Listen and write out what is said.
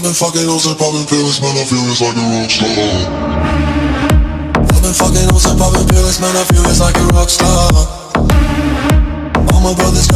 I've been fucking hoes and popping pills, man, I feel it's like a rock star. I've been fucking hoes and popping pills, man, I feel it's like a rock star. All my brothers got.